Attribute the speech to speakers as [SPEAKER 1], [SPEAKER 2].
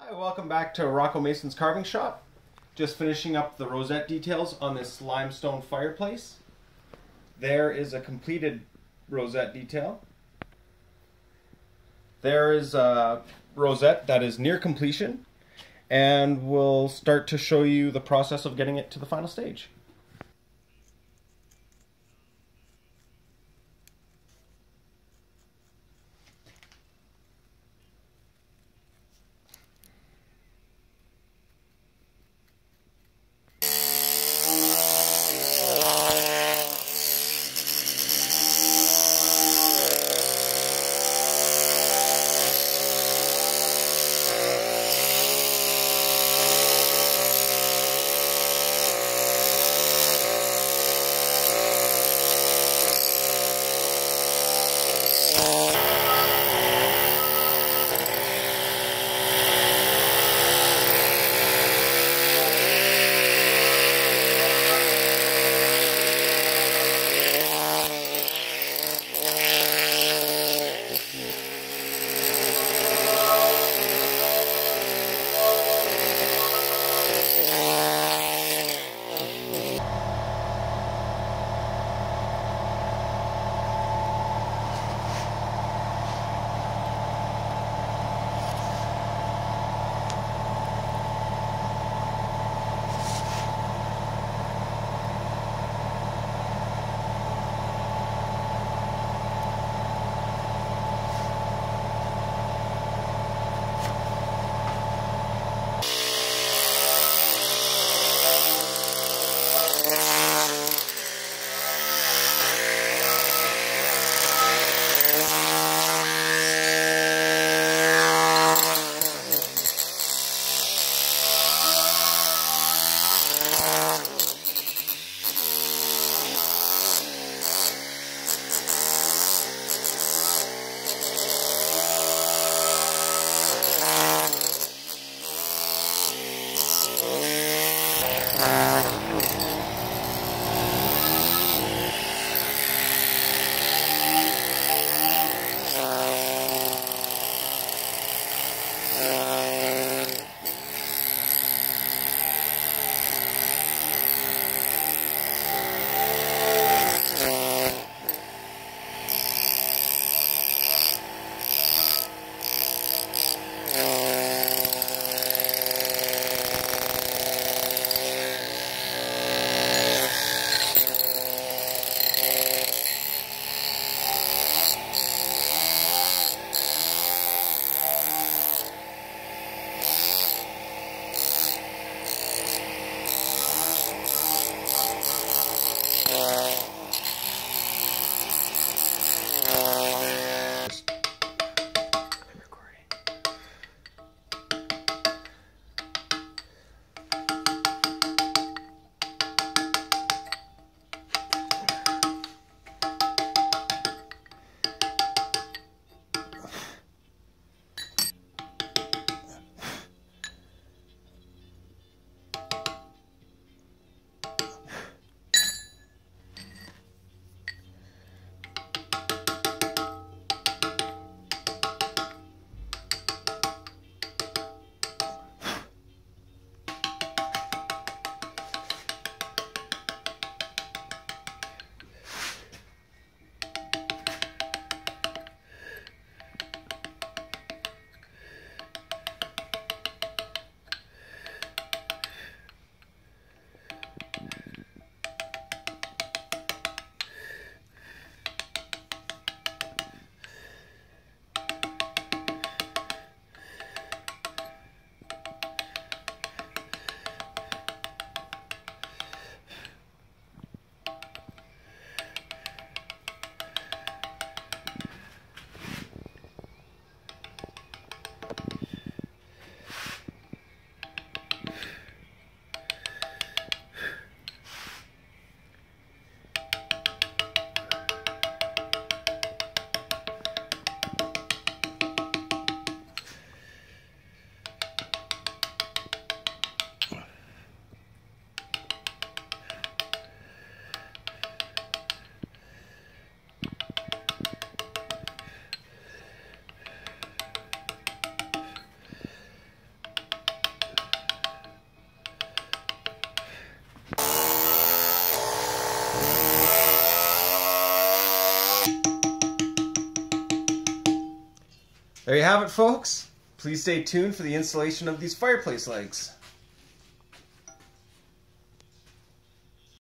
[SPEAKER 1] Hi, welcome back to Rocco Mason's Carving Shop. Just finishing up the rosette details on this limestone fireplace. There is a completed rosette detail. There is a rosette that is near completion and we'll start to show you the process of getting it to the final stage. There you have it, folks. Please stay tuned for the installation of these fireplace legs.